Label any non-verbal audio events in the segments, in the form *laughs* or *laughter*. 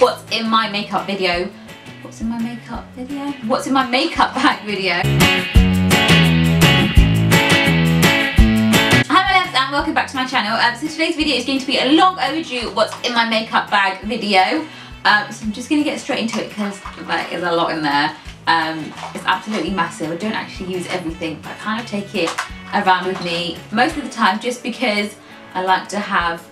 what's in my makeup video. What's in my makeup video? What's in my makeup bag video? Hi my loves and welcome back to my channel. Um, so today's video is going to be a long overdue what's in my makeup bag video. Um, so I'm just going to get straight into it because there is a lot in there. Um, it's absolutely massive. I don't actually use everything but I kind of take it around with me most of the time just because I like to have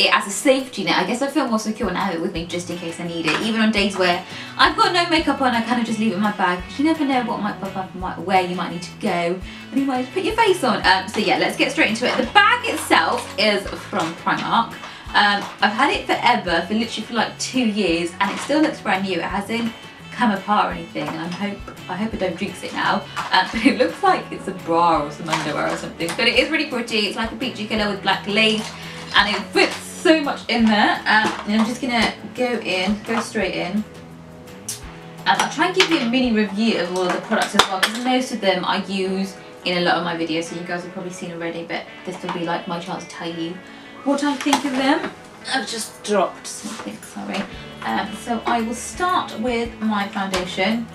it as a safety net. I guess I feel more secure and have it with me just in case I need it. Even on days where I've got no makeup on, I kind of just leave it in my bag because you never know what might pop up and where you might need to go and put your face on. Um, so yeah, let's get straight into it. The bag itself is from Primark. Um, I've had it forever, for literally for like two years and it still looks brand new. It hasn't come apart or anything and I hope I hope I don't jinx it now *laughs* um, but it looks like it's a bra or some underwear or something but it is really pretty it's like a peachy colour with black lace and it fits so much in there um, and I'm just gonna go in go straight in And I'll try and give you a mini review of all of the products as well because most of them I use in a lot of my videos so you guys have probably seen already but this will be like my chance to tell you what I think of them I've just dropped something sorry um, so I will start with my foundation.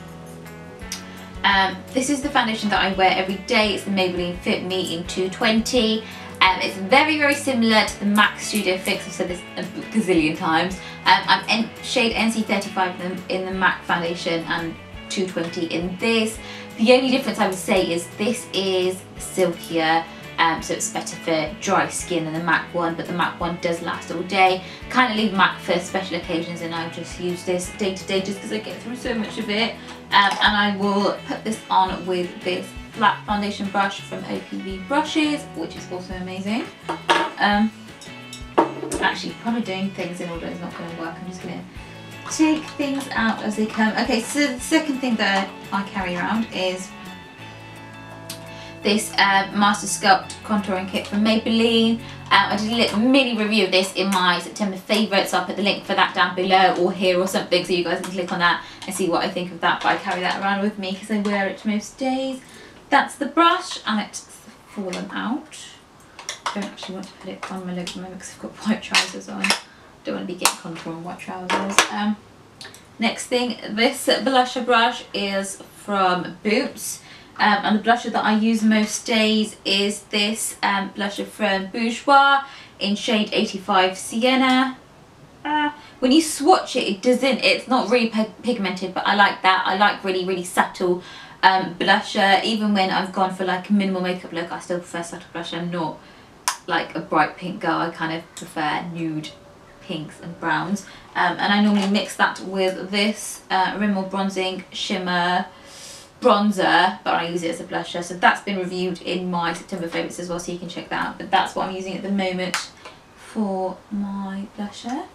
Um, this is the foundation that I wear every day. It's the Maybelline Fit Me in 220. Um, it's very, very similar to the MAC Studio Fix. I've said this a gazillion times. Um, I'm in shade NC35 in the, in the MAC foundation and 220 in this. The only difference I would say is this is silkier um, so it's better for dry skin than the MAC one, but the MAC one does last all day. Kind of leave MAC for special occasions and I just use this day to day just because I get through so much of it. Um, and I will put this on with this flat foundation brush from OPV Brushes, which is also amazing. Um, actually, probably doing things in order is not going to work. I'm just going to take things out as they come. Okay, so the second thing that I carry around is this uh, Master Sculpt contouring kit from Maybelline. Um, I did a little mini review of this in my September favourites, I'll put the link for that down below or here or something so you guys can click on that and see what I think of that. But I carry that around with me because I wear it most days. That's the brush and it's fallen out. I don't actually want to put it on my legs at the moment because I've got white trousers on. Don't want to be getting contour on white trousers. Um, next thing, this blusher brush is from Boots. Um, and the blusher that I use most days is this um, blusher from Bourjois in shade 85 Sienna. Uh, when you swatch it, it doesn't, it's not really pigmented, but I like that. I like really, really subtle um, blusher. Even when I've gone for like a minimal makeup look, I still prefer subtle blusher. I'm not like a bright pink girl. I kind of prefer nude pinks and browns. Um, and I normally mix that with this uh, Rimmel Bronzing Shimmer bronzer, but I use it as a blusher. So that's been reviewed in my September favourites as well, so you can check that out. But that's what I'm using at the moment for my blusher.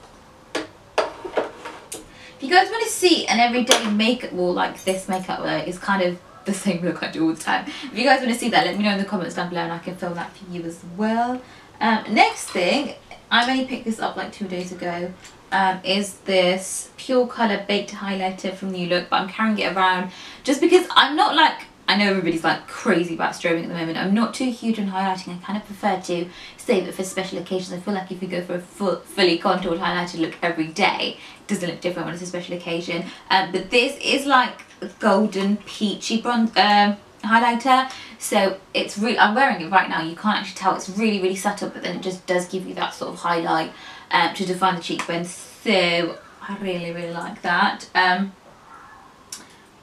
If you guys want to see an everyday makeup, well, like this makeup look is kind of the same look I do all the time. If you guys want to see that, let me know in the comments down below and I can film that for you as well. Um, next thing, I only picked this up like two days ago um, is this Pure Colour Baked Highlighter from New Look, but I'm carrying it around just because I'm not like, I know everybody's like crazy about strobing at the moment, I'm not too huge on highlighting, I kind of prefer to save it for special occasions. I feel like if you go for a full, fully contoured highlighted look every day, it doesn't look different when it's a special occasion. Um, but this is like a golden peachy bronze, um, highlighter so it's really I'm wearing it right now you can't actually tell it's really really subtle but then it just does give you that sort of highlight um, to define the cheekbones. So I really, really like that. Um,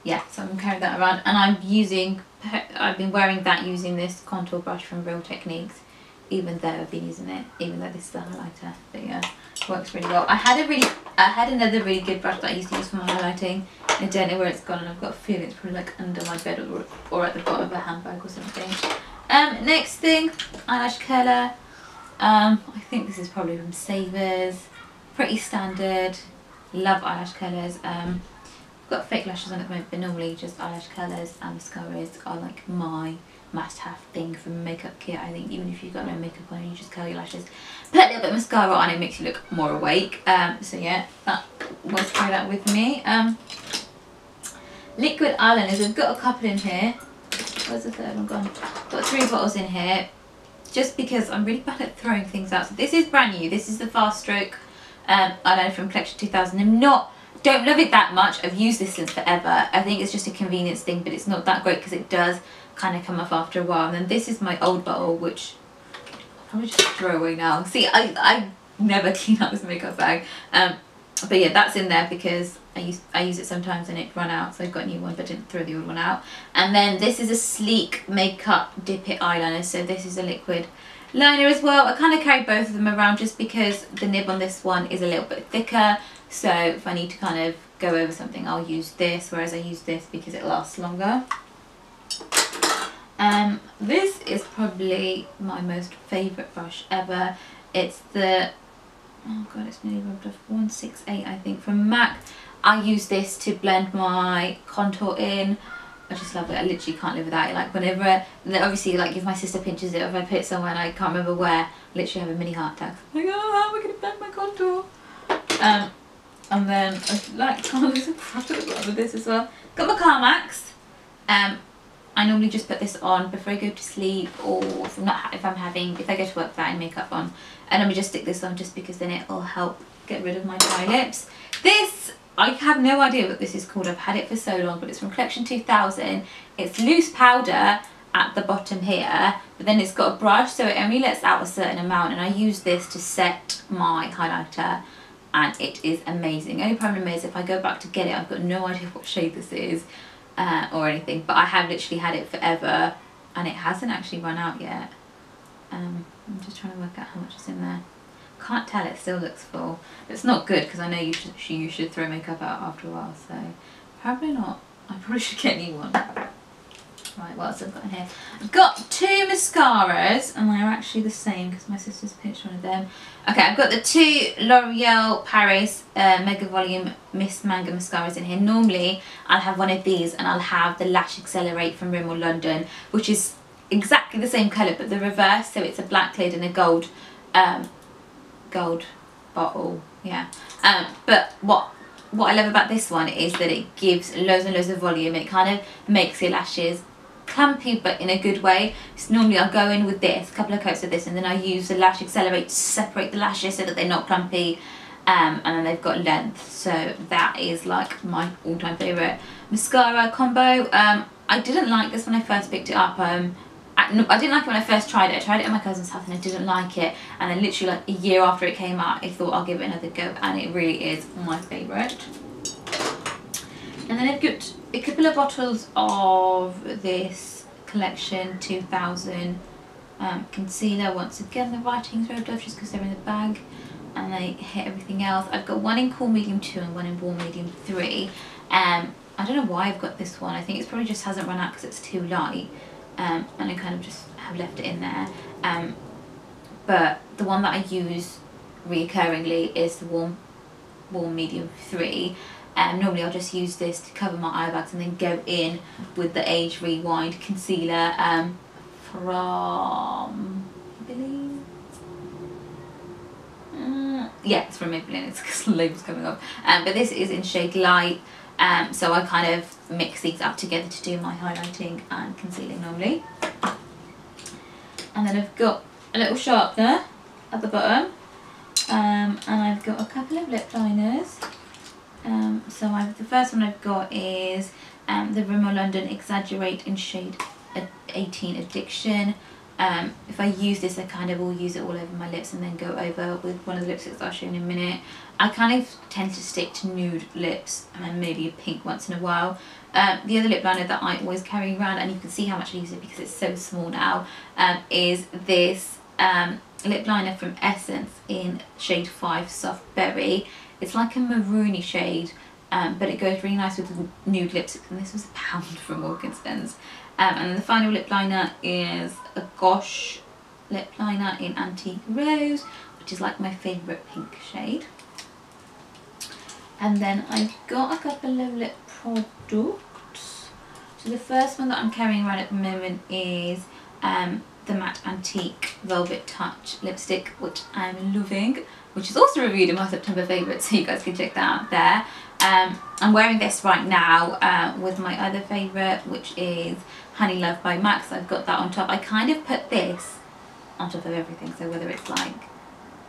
yeah, so I'm carrying that around and I'm using, I've been wearing that using this contour brush from Real Techniques even though I've been using it, even though this is the highlighter. But yeah, works really well. I had a really, I had another really good brush that I used to use for my highlighting. I don't know where it's gone and I've got a feeling it's probably like under my bed or, or at the bottom of a handbag or something. Um, next thing, eyelash curler. Um, I think this is probably from Savers. Pretty standard. Love eyelash colours. Um, I've got fake lashes on at the moment, but normally just eyelash colours and mascaras are like my must-have thing from makeup kit. I think even if you've got no makeup on, and you just curl your lashes. Put a little bit of mascara on, it makes you look more awake. Um, so yeah, that was try that with me. Um, liquid eyeliners, we've got a couple in here. Where's the third one gone? Got three bottles in here just because I'm really *laughs* bad at throwing things out. So this is brand new. This is the Fast Stroke um, eyeliner from Collection 2000. I'm not, don't love it that much. I've used this since forever. I think it's just a convenience thing, but it's not that great because it does kind of come off after a while. And then this is my old bottle, which I'll probably just throw away now. See, I, I never *laughs* clean up this makeup bag. Um, but yeah, that's in there because I use I use it sometimes and it run out, so I've got a new one, but didn't throw the old one out. And then this is a sleek makeup dip it eyeliner, so this is a liquid liner as well. I kind of carry both of them around just because the nib on this one is a little bit thicker, so if I need to kind of go over something, I'll use this, whereas I use this because it lasts longer. Um, this is probably my most favourite brush ever. It's the oh god it's nearly rubbed off. 168 I think from MAC. I use this to blend my contour in. I just love it. I literally can't live without it. Like whenever obviously like if my sister pinches it or if I put it somewhere and I can't remember where I literally have a mini heart attack. Like oh how am I going to blend my contour? Um, and then I like *laughs* oh of this as well got my Carmex um, I normally just put this on before I go to sleep or if I'm not if I'm having if I go to work without any makeup on and me just stick this on just because then it will help get rid of my dry lips. This I have no idea what this is called. I've had it for so long but it's from Collection 2000. It's loose powder at the bottom here but then it's got a brush so it only lets out a certain amount and I use this to set my highlighter and it is amazing. Only problem is if I go back to get it I've got no idea what shade this is uh, or anything. But I have literally had it forever and it hasn't actually run out yet. Um, I'm just trying to work out how much is in there. Can't tell it still looks full. It's not good because I know you should you should throw makeup out after a while so probably not. I probably should get a new one what else I've got in here? I've got two mascaras, and they're actually the same because my sister's pinched one of them. Okay, I've got the two L'Oreal Paris uh, Mega Volume Miss Manga mascaras in here. Normally, I'll have one of these, and I'll have the Lash Accelerate from Rimmel London, which is exactly the same colour, but the reverse, so it's a black lid and a gold, um, gold bottle, yeah. Um, but what what I love about this one is that it gives loads and loads of volume. It kind of makes your lashes clumpy but in a good way. So normally I'll go in with this, a couple of coats of this and then I use the Lash Accelerate to separate the lashes so that they're not clumpy um, and then they've got length. So that is like my all-time favourite mascara combo. Um, I didn't like this when I first picked it up. Um, I, I didn't like it when I first tried it. I tried it at my cousin's house and I didn't like it. And then literally like a year after it came out, I thought I'll give it another go and it really is my favourite. And then I've got a couple of bottles of this collection 2000 um, concealer. Once again, the writing's rubbed off just because they're in the bag and they hit everything else. I've got one in Cool Medium 2 and one in Warm Medium 3. Um, I don't know why I've got this one. I think it probably just hasn't run out because it's too light. Um, and I kind of just have left it in there. Um, but the one that I use reoccurringly is the Warm, warm Medium 3. Um, normally I'll just use this to cover my eye bags and then go in with the Age Rewind concealer um, from, believe, uh, yeah, it's from Maybelline, it's because the label's coming up. Um, but this is in shade Light, um, so I kind of mix these up together to do my highlighting and concealing normally. And then I've got a little sharpener at the bottom, um, and I've got a couple of lip liners. Um, so I've, the first one I've got is um, the Rimmel London Exaggerate in shade 18 Addiction. Um, if I use this, I kind of will use it all over my lips and then go over with one of the lipsticks I'll show you in a minute. I kind of tend to stick to nude lips and then maybe a pink once in a while. Um, the other lip liner that I always carry around, and you can see how much I use it because it's so small now, um, is this um, lip liner from Essence in shade 5 Soft Berry. It's like a maroony shade, um, but it goes really nice with nude lipsticks. And this was a pound *laughs* from Morgenstern's. Um, and the final lip liner is a Gosh lip liner in Antique Rose, which is like my favourite pink shade. And then I've got a couple of lip products. So the first one that I'm carrying around at the moment is um, the Matte Antique Velvet Touch lipstick, which I'm loving which is also reviewed in my September favourites, *laughs* so you guys can check that out there. Um, I'm wearing this right now uh, with my other favourite, which is Honey Love by Max. I've got that on top. I kind of put this on top of everything, so whether it's like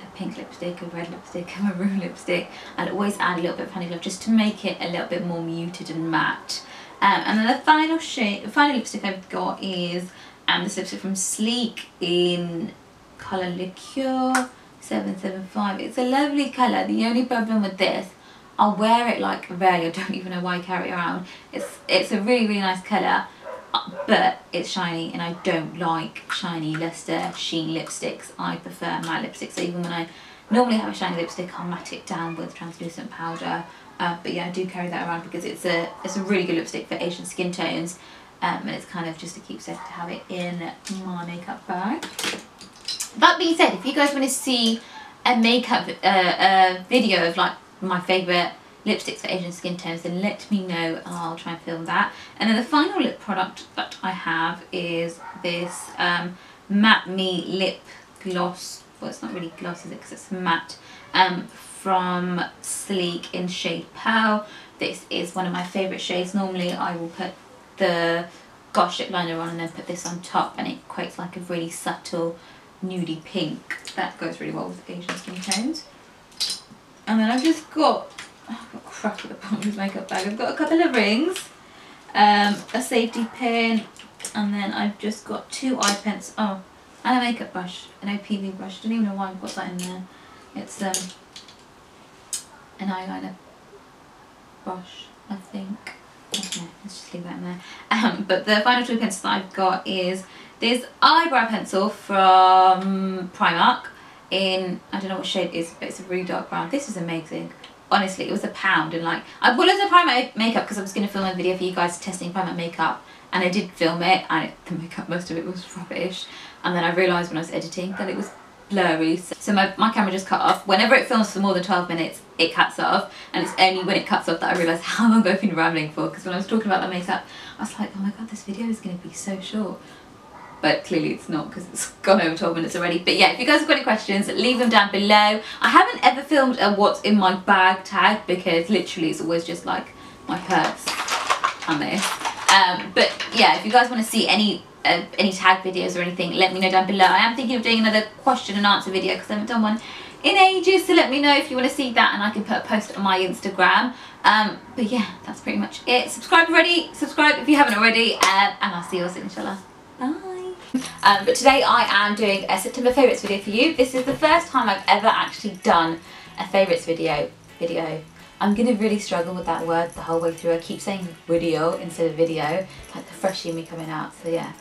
a pink lipstick, a red lipstick, *laughs* a maroon lipstick. I'll always add a little bit of honey love just to make it a little bit more muted and matte. Um, and then the final shade, the final lipstick I've got is um, this lipstick from Sleek in colour Liqueur 775. It's a lovely colour. The only problem with this, I'll wear it like rarely. I don't *laughs* even know why I carry it around. It's, it's a really, really nice colour but it's shiny and I don't like shiny luster sheen lipsticks. I prefer matte lipsticks. So even when I normally have a shiny lipstick, I'll matte it down with translucent powder. Uh, but yeah, I do carry that around because it's a it's a really good lipstick for Asian skin tones. Um, and it's kind of just a keepsake to have it in my makeup bag. That being said, if you guys want to see a makeup uh, video of like my favourite lipsticks for Asian skin tones, then let me know I'll try and film that. And then the final lip product that I have is this um, Matte Me Lip Gloss. Well, it's not really gloss, is it? Because it's matte. Um, from Sleek in shade Pearl. This is one of my favourite shades. Normally I will put the Gosh lip liner on and then put this on top and it creates like a really subtle nudie pink. That goes really well with Asian skin tones. And then I've just got I've got crap at the bottom of makeup bag. I've got a couple of rings, um, a safety pin, and then I've just got two eye pens. Oh, and a makeup brush, an OPV brush. I don't even know why I've got that in there. It's um, an eyeliner brush, I think. Okay, let's just leave that in there. Um, but the final two pencils that I've got is this eyebrow pencil from Primark in, I don't know what shade it is, but it's a really dark brown. This is amazing honestly it was a pound and like I bought loads of Primark makeup because I was going to film a video for you guys testing Primark makeup and I did film it and the makeup most of it was *laughs* rubbish and then I realised when I was editing that it was blurry so, my, my camera just cut off whenever it films for more than 12 minutes it cuts off and it's only when it cuts off that I realise *laughs* how long I've been rambling for because when I was talking about that makeup I was like oh my god this video is going to be so short but clearly it's not because it's *laughs* gone over 12 minutes already. But yeah, if you guys have got any questions, leave them down below. I haven't ever filmed a what's in my bag tag because literally it's always just like my purse and this. Um, but yeah, if you guys want to see any uh, any tag videos or anything, let me know down below. I am thinking of doing another question and answer video because I haven't done one in ages so let me know if you want to see that and I can put a post on my Instagram um, but yeah that's pretty much it subscribe already subscribe if you haven't already uh, and I'll see you all soon inshallah bye um, but today I am doing a September favourites video for you. This is the first time I've ever actually done a favourites video. Video. I'm going to really struggle with that word the whole way through. I keep saying video instead of video, like the fresh in me coming out. So yeah.